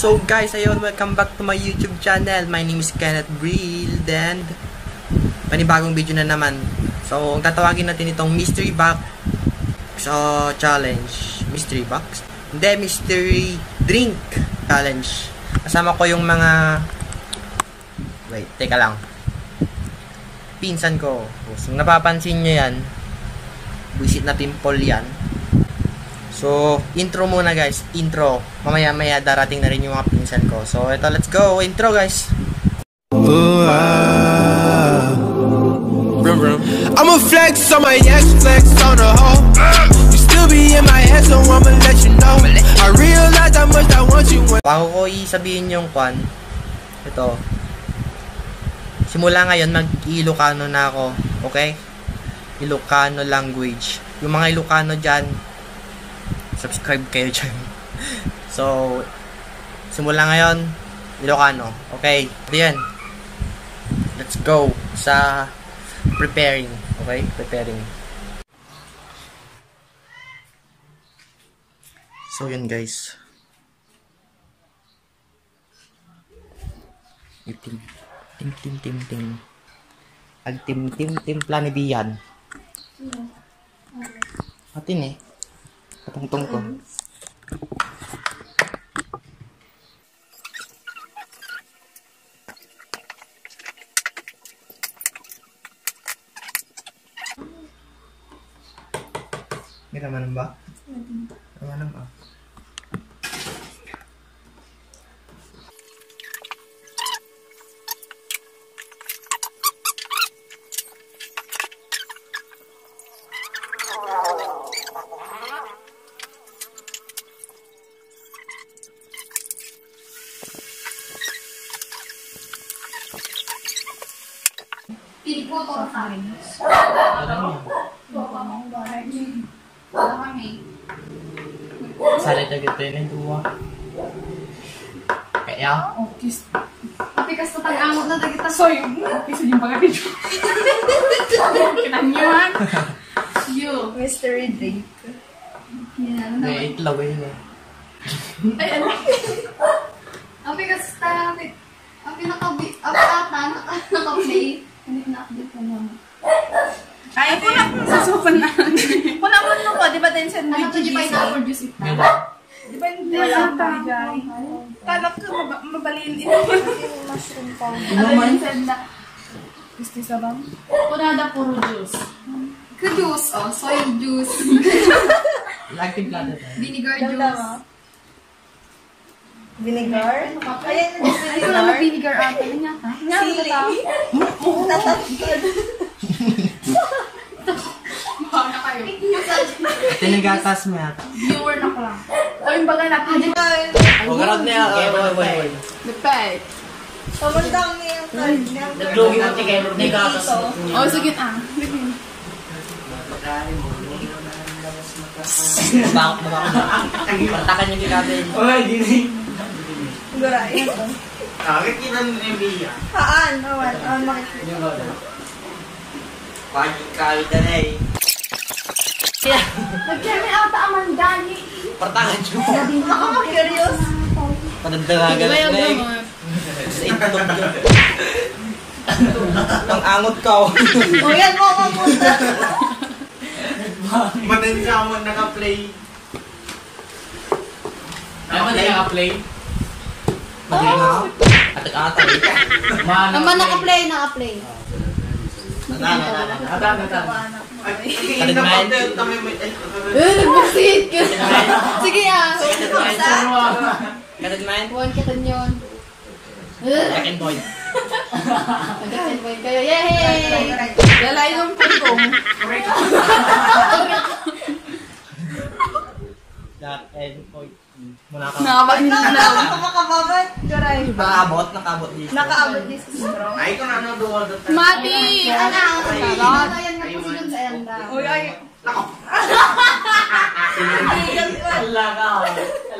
So guys, ayun, welcome back to my YouTube channel. My name is Kenneth Brill and panibagong video na naman. So, ang tatawagin natin itong Mystery Box so, Challenge. Mystery Box? Hindi, Mystery Drink Challenge. Kasama ko yung mga Wait, teka lang. Pinsan ko. So, napapansin nyo yan. Buisit na pimple yan. So, intro muna guys. Intro. Mamaya-maya darating na rin yung mga pinsan ko. So, ito, let's go. Intro guys. Ooh, ah. I'ma flex on my ex, flex on the hoe. You still be in my head, so I'ma let you know. I realize how much I want you when. Bago ko isabihin yung kwan, ito. Simula ngayon, mag-Ilocano na ako. Okay? Ilocano language. Yung mga Ilocano dyan, subscribe kayo dyan. so, simula ngayon, Ilocano. Okay? Diyan. Let's go sa preparing. Okay? Preparing. So, yun guys. Itim. Tim, tim, tim, tim. Ag tim, tim, tim, planibiyan. Atin eh. Katungtong ko. May laman ba? Laman ba? Pili po ito sa akin. Ano Wala kami. Salita gitu ini dua. Kaya, Oh, kiss. Tapi kas tatag-amot na tagita soy. Kiss yung mga video. Kinanyuhan. Yo. Mystery drink. Yan, ano naman. may itlog yun eh. Ay, ano? Tapi kas ta, ang pinaka-bi, ang ata, naka- naka-play. Hindi na-update ko naman. Ay, ko na kung sasupan na. Kung naman mo ko, di ba din sa Ano to, di ba BGC? ina-produce ito? Ganda. Di ba din sa Bigay? Kala ko mab- mabalin ito. Ano man? Gusto sa bang? Punada puro juice. Ka-juice, oh. Soy juice. Like timplada tayo. Vinegar juice. Vinegar? Ayan, Ay, wala na vinegar ata. Ano? Nga, wala ta. Bahala kayo. Tinigatas mo yata. Viewer na ko lang. Ay, baga na. O, garot na yan. Depay. Pamundang niya yung card niya. Naglugi mo tigay, tinigatas mo. Oh, sige ah. Bakit mo ba? Partakan yung gigabin. Guray. Bakit kita mo yung biya? Haan, awan, awan makikita. Paging kawit na na eh. Nag-kemi ata ang mandani. Partakan nyo. Ako ma-curious. Padagdagan na na eh. Sa yun. Ang angot ka oh. O yan mo, mamunta. Manan sa mo naka-play. Ay, mo naka-play? Oh. Atak-atak eh. Naman naka-play, naka-play. Kaligman. Eh, nagbasit ka. Sige ah. Kaligman. Buwan kita yun. Second boy. Boy kayo. Yay! Lalay ng pagkong. Second boy. Muna ka. Nakabagin na lang. Ako makababad. Guray. Nakaabot, nakaabot dito. Nakaabot din sa strong. Ay, kung ano doon doon. Mati! Ano? Salad. Ayan na po sila sa enda. Uy, ay. Ala ka.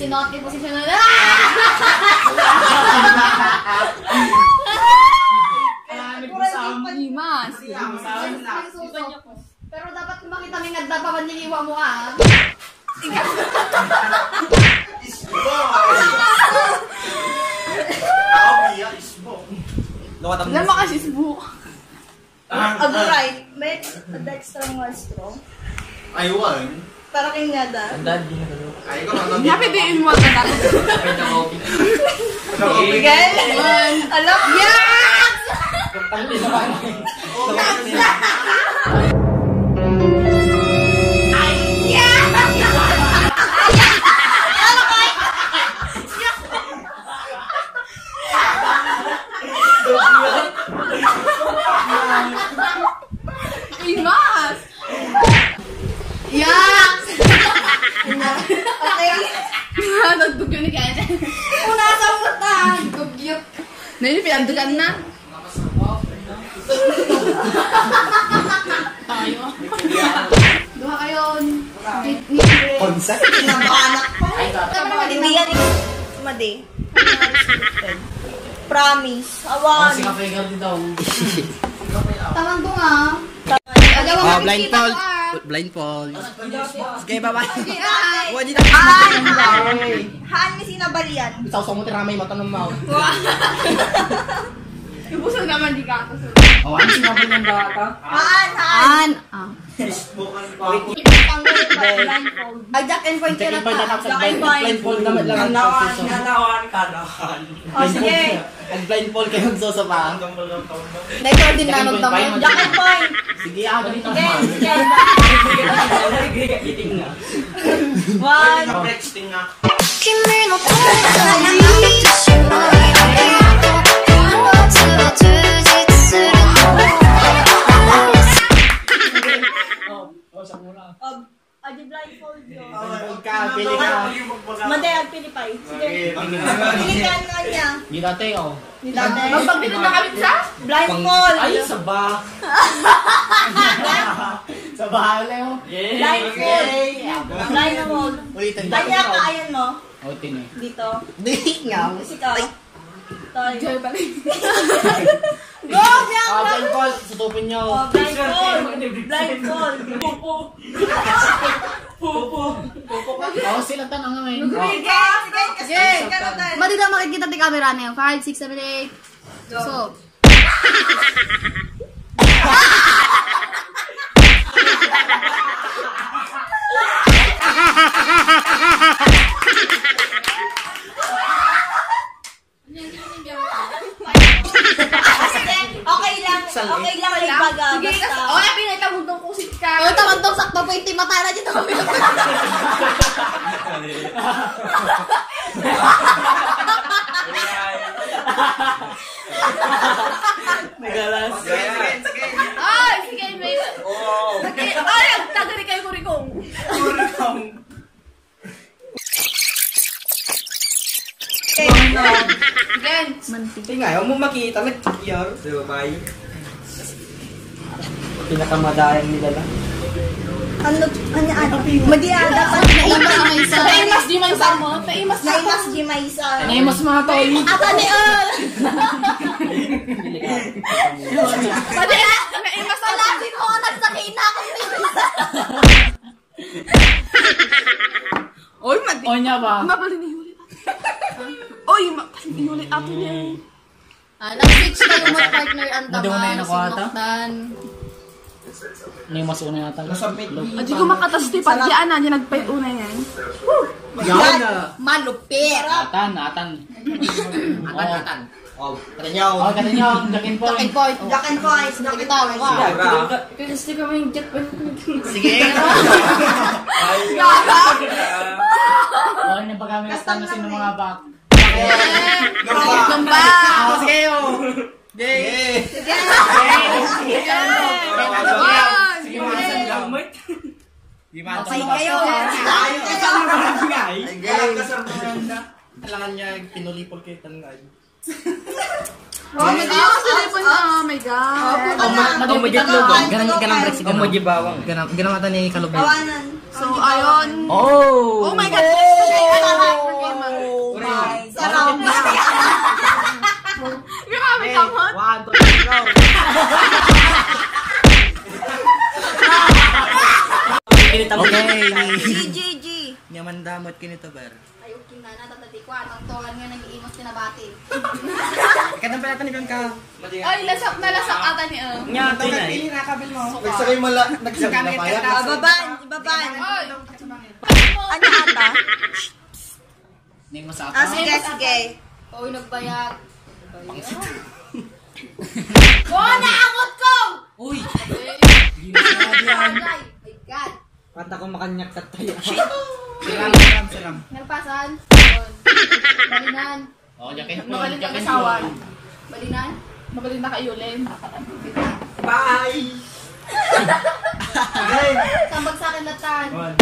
Sexy naughty position na. Limas. Pero dapat kung makita may nga dapat maniliwa mo ah. Luwatam Alam mo kasi sibuk. Aguray, may dextra mga straw. I won. Para kay nga da. Daddy na gano'n. Ay, ko lang. Happy day mo na. Miguel! Alam? Yes! Limas. Una sa utang! Gugyot. Nani pinandugan na. Tayo. Duha kayo. Concept? Pinamaanak pa. Tama naman din Hindi yan eh. Madi. Promise. Awan. Tamang to nga. Agawa Oh, kami blindfold. Blindfold. Sige, bye-bye. Wadi na. Haan! Haan! Haan mi sinabalian. Isaw sa mo tiramay mata ng mouth. Ibusog naman di ka ako. Oh, ano sinabi ng bata? Haan! Haan! An. Ay, Jack and Point ka na pa. Jack and Blindfold naman lang. Kanawan, kanawan, kanawan. O, sige. Ang blindfold kayo magsosaba. Dahil ko din nanog naman. Jack and Point! Sige, ako din naman. Sige, sige. One. Texting na. Kimi no Adi blindfold yun. Blindfold ka, pili ka. Madi, ang pilipay. Sige. Pili ka nga niya. Di dati, oh. Ni dati. Magbagdito na kami sa? Blindfold. Ay, saba. Saba, Leo. Blindfold. Blindfold. Ulitin. Kanya ka, ayan mo. Oh, tini. Dito. Di nga. Kasi ka. Tayo. Joy pala. Go! Biyak Ah, blindfold. Sutupin nyo. Oh, blindfold. Blindfold. Oh, sila tanong ngayon. Oh. Sige, sige. Kasi ka na tayo. Madi na makikita ti camera na yun. 5, 6, 7, 8. So. Sige, okay lang. Okay lang. Libaga. Sige, kasi, Basta. oh, ay, pinatawag ng kusit ka. Oh, tamang tong sakto po yung mata na dito. Nagalas. Ay, sige, may... Sige, ay, tagari kayo kurikong. Again. Tingnan, ayaw mo makita. Nag-yar. Di ba, bay? Pinakamadayang nila lang. Ano, ano, ano. Madiada pa. Naimas ang isa. Paimas di man sa mo. Paimas na. Naimas di may isa. Naimas mga tol. Ata ni Earl! Pwede na. Naimas na. Lagi ko ang nagsakay na ako. Oy, madi. O niya ba? Mabali ni Huli. Ato niya. Ah, nag-switch kayo mo partner ang Madi mo na yun tama. ako ata? Sinoktan. Naimas una yata. Adi ko makatas ti Pagyan na. Diyan nagpait una yan. Yan na. Malupit. Atan, atan. Atan, atan. Oh, kata nyo. Oh, kata nyo. Jakin po. Point. Oh. Jack and Points. Jack and Points. ka. Kasi kami yung jet pa. Sige. Gaga! Oh, ano pa kami na sino mga bak. Gamba. Sige yo. Yay. Sige. Sige mo sa gamit. Di ba? Okay kayo. Galang kasar mo ganda. Kailangan niya pinulipol kay tanay. Oh my God! Oh my God! Omojit logo. Ganang ganang break si ganang. Omoji bawang. Ganang ganang mata ni Kalubay. So, ayun. Oh! Oh my God! Sarap na. Grabe ka mo. One, two, three, go! Okay, G, G, G. Nyaman damot kinito bar. Ayaw kinana, tatati ko. Anong tuwan nga nag-iimos kinabati. Ikatang pala tanibang ka. Ay, lasak na lasak ata ni uh. Nya, ka pili nakabil mo. Nagsakay mala, nagsakay na paya. Ah, baban, baban. Ay! Ano ata? Ning mo sa Ah, sige, sige. Oy, nagbayag. Oh, naamot ko! Uy! My God. Kanta ko makanyak ka tayo. Siram, siram, siram. Nalpasan. Yun. Balinan. Oh, jakin po. Magaling ka jakin kasawan. Balinan. Magaling na kayulin. Bye! Tambag sa akin latan. One.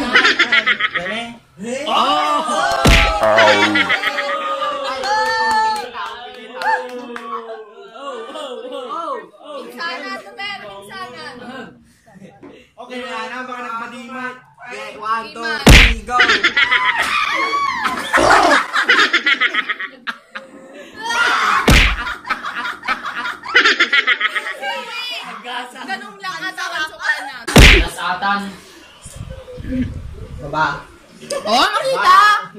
Dali. Sana, tumer, sana. Okay na, na baka nagmadimat. Okay, one, two, Dimat. three, go! Ganun lang ata ang sukana. Nasatan. Baba. Oh, makita!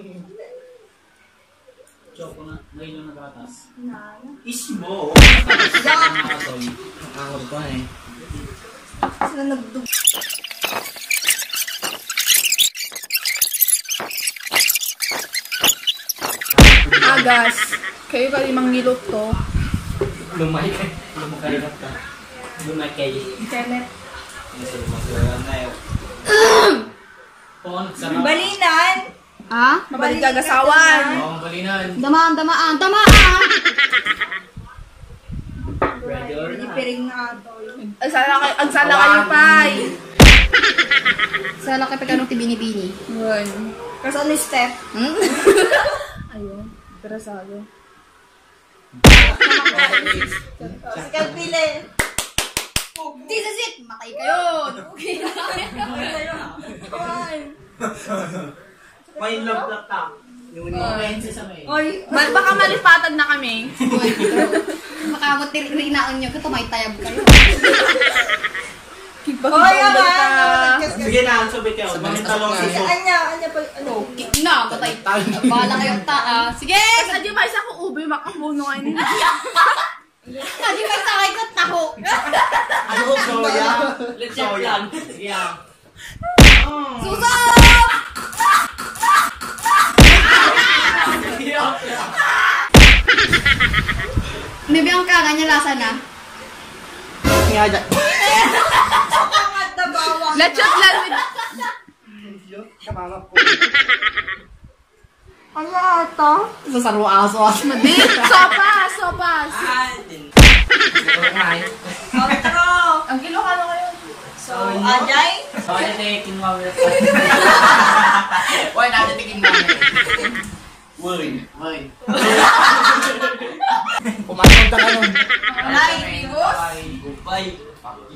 Choco na. Ngayon yung nagatas. Ismo. Nakakot ko eh. Sila nagdug... Agas. Kayo ka limang ngilot to. Lumay ka. Lumay ka. Lumay kayo. Telet. Pon, sarap. Balinan! Ha? Mabalik gagasawan. Oh, balinan. Damaan, damaan, damaan! Ready or not? Pinipiring nga to. Ang sana kayo, ang sana kayo pay. Sa laki pa kanong tibini-bini. Yun. Kasi ano yung step? Hmm? Ayun. Interesado. Sige, pili. This is it! Matay kayo! Okay May love na ta. Sa may. Oy, Ba- baka malipatag na kami. Makamot rinaan nyo, kato may tayab kayo. Oy, ama! Sige na, subit kayo. Mga talong Sige, suso. anya, anya pa, ano? Kik na, matay. Bala kayo ta, ah. Sige! Adi ba isa ko ubi makapuno ngayon nila. Adi may sakay ko, taho. Ano ko soya? Let's check yan. Yeah. Maybe ang kaga niya lasa na. Pangat na bawang. Lechot lang with... Ano ata? Sa sarwa aso. Madi. Sopas, sopas. Outro! Ang kilo ka na kayo. So, Ajay? Kinuha mo. Why natin tingin mo? Woy. Woy. Pumasok kayo. Like, Vigos? Bye.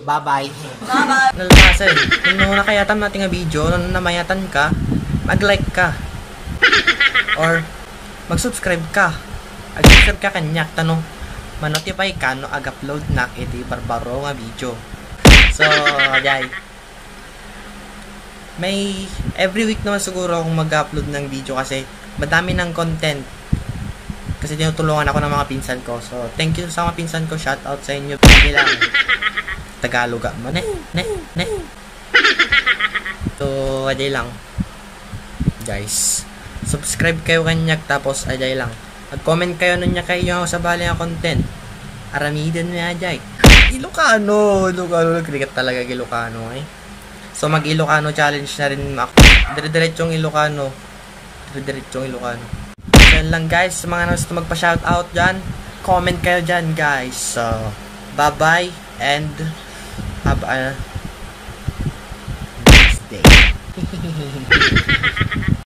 Bye-bye. Bye-bye. Nalpasan. Kung nakayatam natin nga video, nung namayatan ka, mag-like ka. Or, mag-subscribe ka. Mag-subscribe ka kanyak, tanong, manotify ka no ag-upload na iti barbaro nga video. So, ajay. May, every week naman siguro akong mag-upload ng video kasi madami ng content. Kasi tinutulungan ako ng mga pinsan ko. So, thank you sa mga pinsan ko. Shout out sa inyo. Lang. Tagalog ah. Ne, ne, ne. So, ajay lang. Guys, subscribe kayo kanyag tapos ajay lang. Mag-comment kayo nun niya kayo sa bali nga content. Aramidan na ajay. Ilocano, Ilocano, nagkrikat talaga Ilocano eh. So mag Ilocano challenge na rin ako. Dire-diretsong Ilocano. Dire-diretsong Ilocano. So lang guys, sa mga gusto magpa-shoutout dyan, comment kayo dyan guys. So, bye-bye and have a nice day.